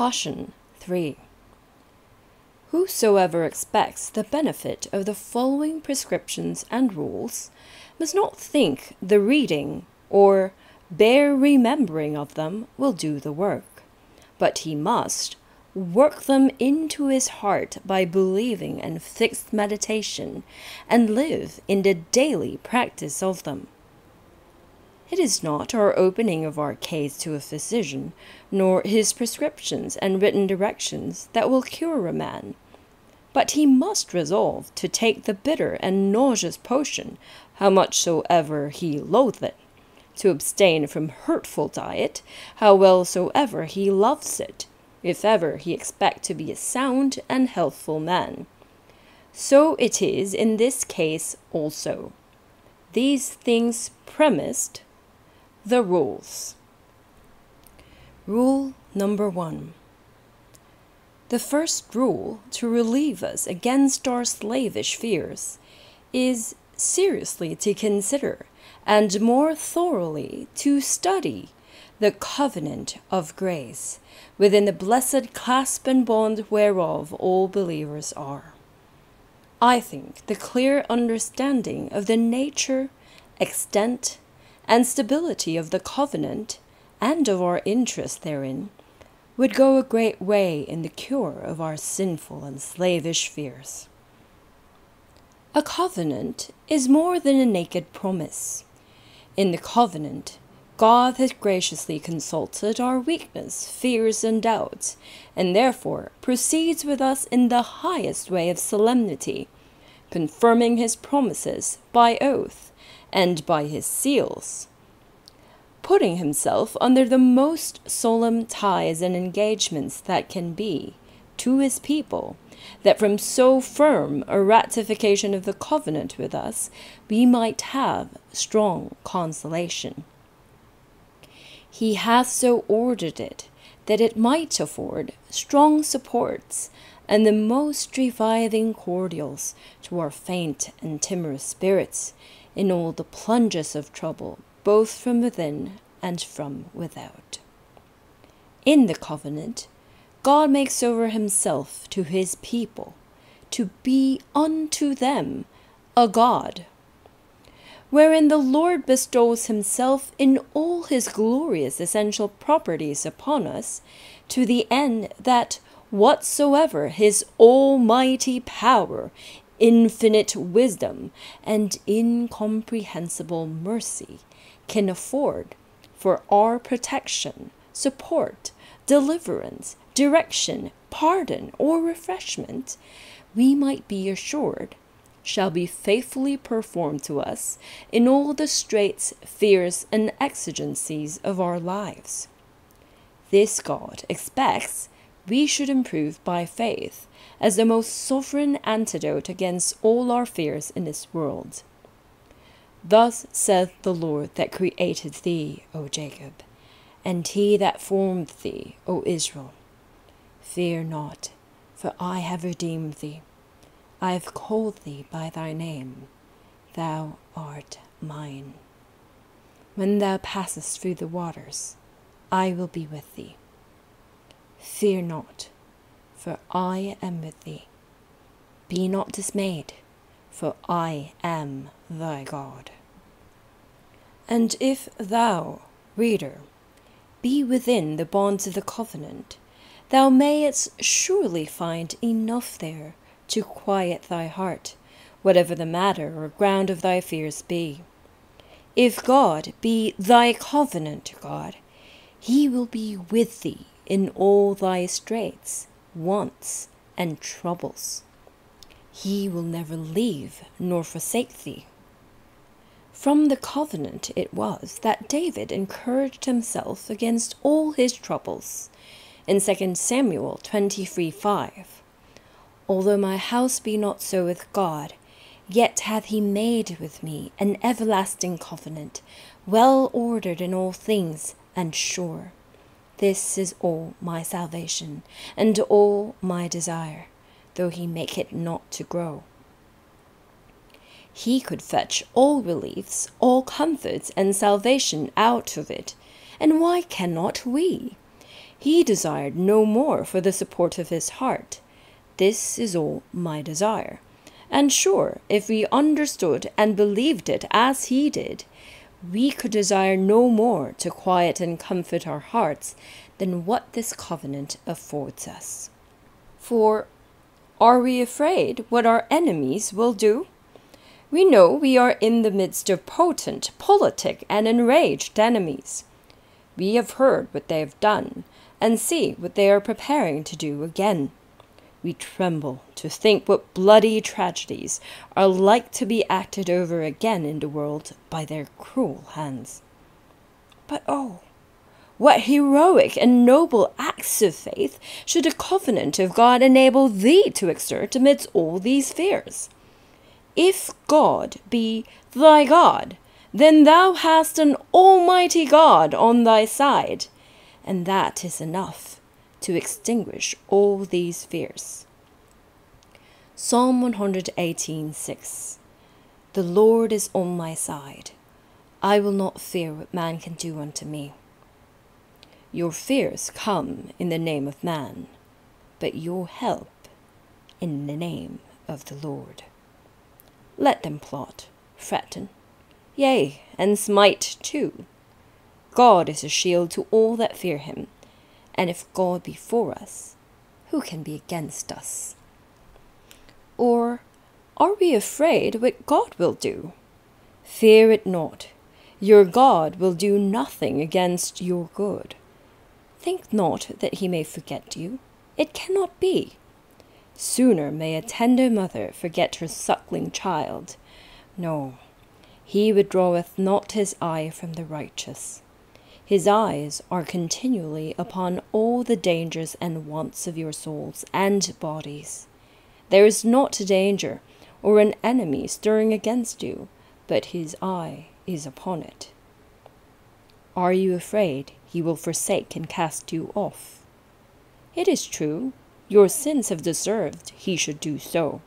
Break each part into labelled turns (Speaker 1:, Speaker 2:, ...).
Speaker 1: Caution 3. Whosoever expects the benefit of the following prescriptions and rules must not think the reading or bare remembering of them will do the work, but he must work them into his heart by believing and fixed meditation, and live in the daily practice of them. It is not our opening of our case to a physician, nor his prescriptions and written directions, that will cure a man. But he must resolve to take the bitter and nauseous potion, how much soever he loathe it, to abstain from hurtful diet, how well soever he loves it, if ever he expect to be a sound and healthful man. So it is in this case also. These things premised, the rules. Rule number one. The first rule to relieve us against our slavish fears is seriously to consider and more thoroughly to study the covenant of grace, within the blessed clasp and bond whereof all believers are. I think the clear understanding of the nature, extent, and stability of the covenant and of our interest therein would go a great way in the cure of our sinful and slavish fears. A covenant is more than a naked promise. In the covenant, God has graciously consulted our weakness, fears, and doubts, and therefore proceeds with us in the highest way of solemnity, confirming his promises by oath and by his seals, putting himself under the most solemn ties and engagements that can be to his people, that from so firm a ratification of the covenant with us we might have strong consolation. He hath so ordered it that it might afford strong supports and the most reviving cordials to our faint and timorous spirits in all the plunges of trouble, both from within and from without. In the covenant, God makes over himself to his people to be unto them a God, wherein the Lord bestows himself in all his glorious essential properties upon us, to the end that whatsoever his almighty power infinite wisdom and incomprehensible mercy can afford for our protection, support, deliverance, direction, pardon, or refreshment, we might be assured shall be faithfully performed to us in all the straits, fears, and exigencies of our lives. This God expects we should improve by faith as the most sovereign antidote against all our fears in this world. Thus saith the Lord that created thee, O Jacob, and he that formed thee, O Israel. Fear not, for I have redeemed thee. I have called thee by thy name. Thou art mine. When thou passest through the waters, I will be with thee. Fear not for I am with thee. Be not dismayed, for I am thy God. And if thou, reader, be within the bonds of the covenant, thou mayest surely find enough there to quiet thy heart, whatever the matter or ground of thy fears be. If God be thy covenant God, he will be with thee in all thy straits wants, and troubles. He will never leave nor forsake thee. From the covenant it was that David encouraged himself against all his troubles. In 2 Samuel 23 5. Although my house be not so with God, yet hath he made with me an everlasting covenant, well ordered in all things, and sure. This is all my salvation, and all my desire, though he make it not to grow. He could fetch all reliefs, all comforts, and salvation out of it, and why cannot we? He desired no more for the support of his heart. This is all my desire. And sure, if we understood and believed it as he did, we could desire no more to quiet and comfort our hearts than what this covenant affords us. For are we afraid what our enemies will do? We know we are in the midst of potent, politic, and enraged enemies. We have heard what they have done, and see what they are preparing to do again. We tremble to think what bloody tragedies are like to be acted over again in the world by their cruel hands. But oh, what heroic and noble acts of faith should a covenant of God enable thee to exert amidst all these fears? If God be thy God, then thou hast an almighty God on thy side, and that is enough to extinguish all these fears. Psalm 118:6 The Lord is on my side. I will not fear what man can do unto me. Your fears come in the name of man, but your help in the name of the Lord. Let them plot, threaten, yea, and smite too. God is a shield to all that fear him, and if God be for us, who can be against us? Or are we afraid what God will do? Fear it not. Your God will do nothing against your good. Think not that he may forget you. It cannot be. Sooner may a tender mother forget her suckling child. No, he withdraweth not his eye from the righteous. His eyes are continually upon all the dangers and wants of your souls and bodies. There is not a danger or an enemy stirring against you, but his eye is upon it. Are you afraid he will forsake and cast you off? It is true your sins have deserved he should do so.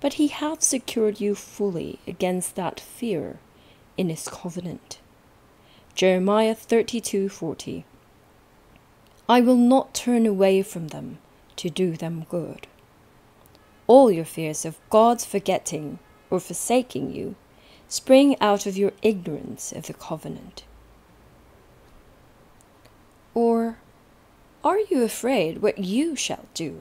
Speaker 1: But he hath secured you fully against that fear in his covenant. Jeremiah 32:40 I will not turn away from them to do them good. All your fears of God's forgetting or forsaking you spring out of your ignorance of the covenant. Or are you afraid what you shall do?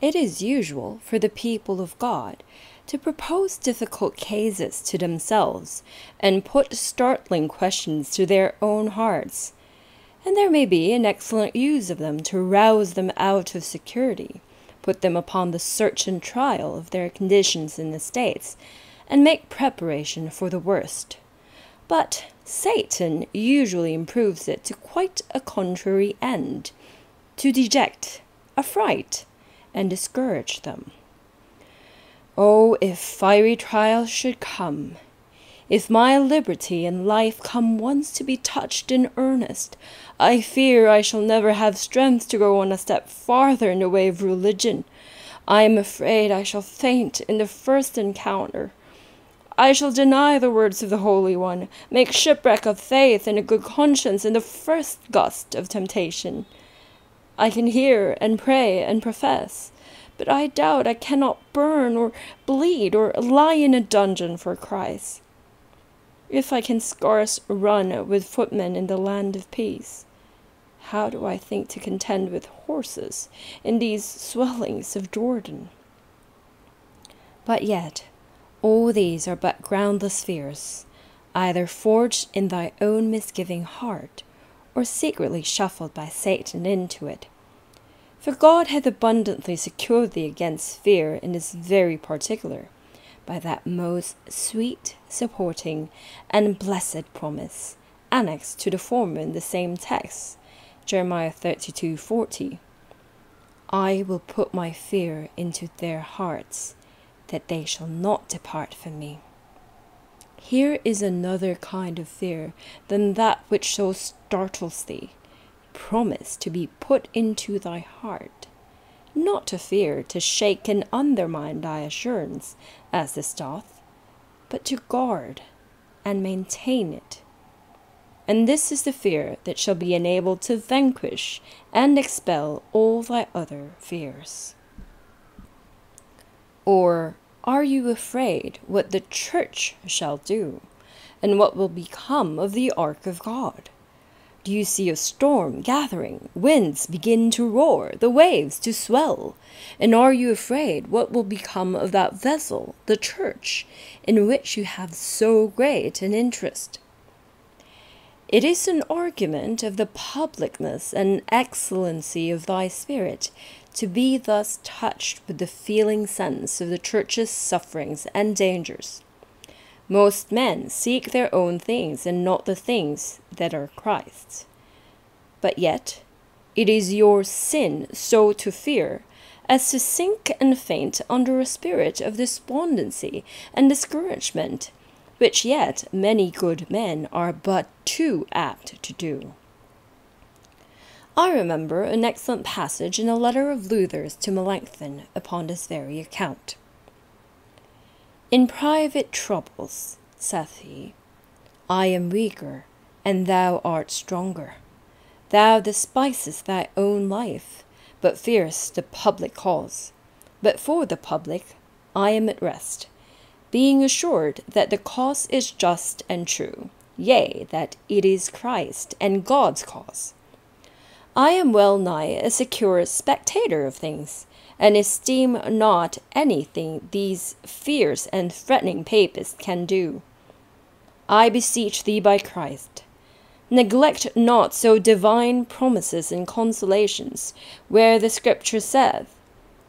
Speaker 1: It is usual for the people of God to propose difficult cases to themselves and put startling questions to their own hearts, and there may be an excellent use of them to rouse them out of security, put them upon the search and trial of their conditions in the States, and make preparation for the worst. But Satan usually improves it to quite a contrary end to deject, affright, and discourage them. Oh, if fiery trials should come, if my liberty and life come once to be touched in earnest, I fear I shall never have strength to go on a step farther in the way of religion. I am afraid I shall faint in the first encounter. I shall deny the words of the Holy One, make shipwreck of faith and a good conscience in the first gust of temptation. I can hear and pray and profess, but I doubt I cannot burn or bleed or lie in a dungeon for Christ. If I can scarce run with footmen in the land of peace, how do I think to contend with horses in these swellings of Jordan? But yet, all these are but groundless fears, either forged in thy own misgiving heart, or secretly shuffled by Satan into it. For God hath abundantly secured thee against fear in this very particular, by that most sweet, supporting, and blessed promise, annexed to the former in the same text, Jeremiah thirty-two forty. I will put my fear into their hearts, that they shall not depart from me. Here is another kind of fear than that which so startles thee. Promise to be put into thy heart, not to fear to shake and undermine thy assurance, as this doth, but to guard and maintain it. and this is the fear that shall be enabled to vanquish and expel all thy other fears. Or are you afraid what the church shall do, and what will become of the ark of God? You see a storm gathering, winds begin to roar, the waves to swell? And are you afraid what will become of that vessel, the church, in which you have so great an interest? It is an argument of the publicness and excellency of thy spirit to be thus touched with the feeling sense of the church's sufferings and dangers. Most men seek their own things and not the things that are Christ's. But yet, it is your sin so to fear as to sink and faint under a spirit of despondency and discouragement, which yet many good men are but too apt to do. I remember an excellent passage in a letter of Luther's to Melanchthon upon this very account. In private troubles, saith he, I am weaker, and thou art stronger. Thou despisest thy own life, but fearest the public cause. But for the public I am at rest, being assured that the cause is just and true, yea, that it is Christ and God's cause. I am well nigh a secure spectator of things, and esteem not anything these fierce and threatening papists can do. I beseech thee by Christ, neglect not so divine promises and consolations, where the Scripture saith,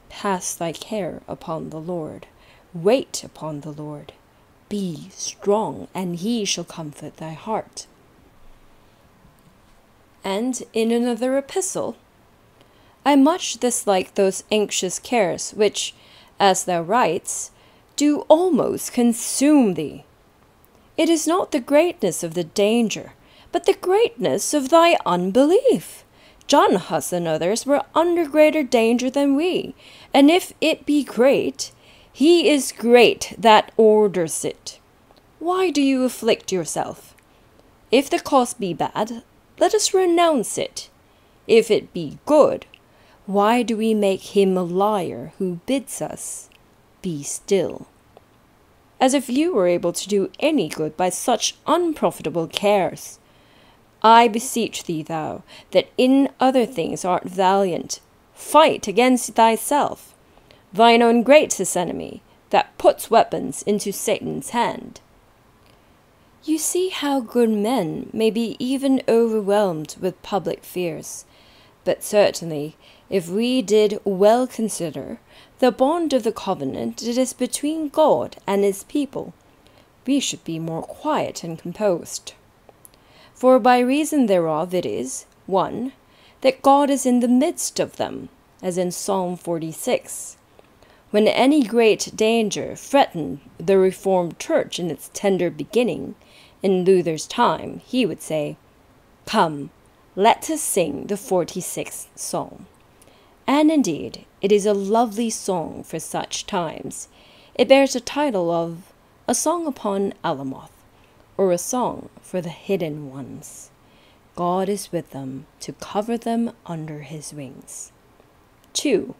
Speaker 1: Pass thy care upon the Lord, wait upon the Lord, be strong, and he shall comfort thy heart. And in another epistle, I much dislike those anxious cares which, as thou writes, do almost consume thee. It is not the greatness of the danger, but the greatness of thy unbelief. John Huss and others were under greater danger than we, and if it be great, he is great that orders it. Why do you afflict yourself? If the cause be bad, let us renounce it. If it be good, why do we make him a liar who bids us be still? As if you were able to do any good by such unprofitable cares. I beseech thee, thou, that in other things art valiant, fight against thyself, thine own greatest enemy, that puts weapons into Satan's hand. You see how good men may be even overwhelmed with public fears, but certainly if we did well consider the bond of the covenant that is between God and his people, we should be more quiet and composed. For by reason thereof it is, 1. That God is in the midst of them, as in Psalm 46. When any great danger threatened the Reformed Church in its tender beginning, in Luther's time, he would say, Come, let us sing the 46th Psalm. And indeed, it is a lovely song for such times. It bears the title of A Song upon Alamoth, or a song for the hidden ones. God is with them to cover them under his wings. 2.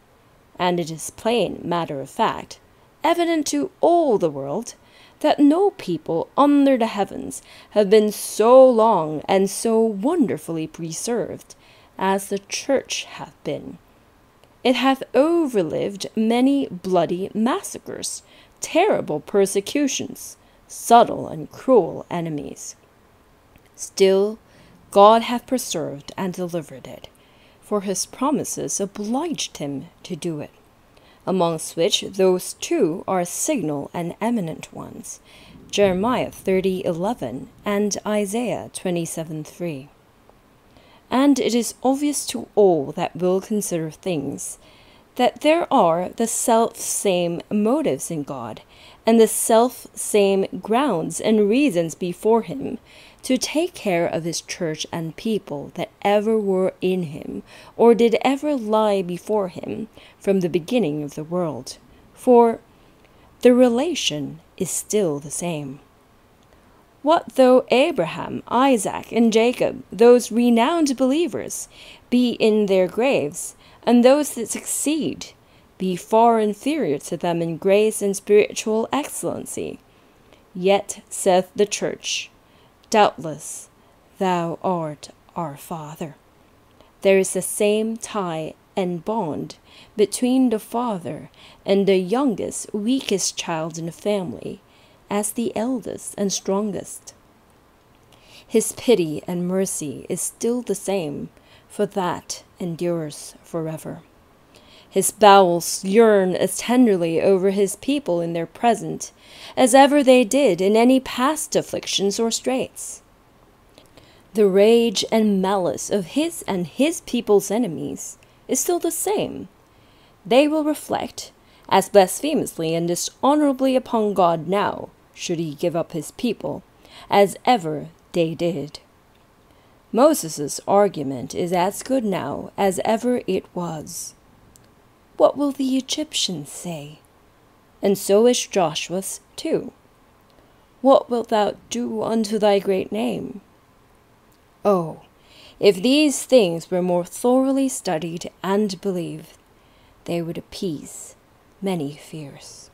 Speaker 1: And it is plain matter of fact, evident to all the world, that no people under the heavens have been so long and so wonderfully preserved as the church hath been it hath overlived many bloody massacres, terrible persecutions, subtle and cruel enemies. Still, God hath preserved and delivered it, for his promises obliged him to do it, amongst which those two are signal and eminent ones, Jeremiah 30:11 and Isaiah 27:3 and it is obvious to all that will consider things that there are the self same motives in God and the self same grounds and reasons before Him to take care of His church and people that ever were in Him or did ever lie before Him from the beginning of the world. For the relation is still the same. What though Abraham, Isaac, and Jacob, those renowned believers, be in their graves, and those that succeed be far inferior to them in grace and spiritual excellency? Yet saith the Church, Doubtless thou art our Father. There is the same tie and bond between the father and the youngest, weakest child in the family as the eldest and strongest. His pity and mercy is still the same, for that endures forever. His bowels yearn as tenderly over his people in their present as ever they did in any past afflictions or straits. The rage and malice of his and his people's enemies is still the same. They will reflect as blasphemously and dishonorably upon God now, should he give up his people, as ever they did. Moses' argument is as good now as ever it was. What will the Egyptians say? And so is Joshua's too. What wilt thou do unto thy great name? Oh, if these things were more thoroughly studied and believed, they would appease many fears.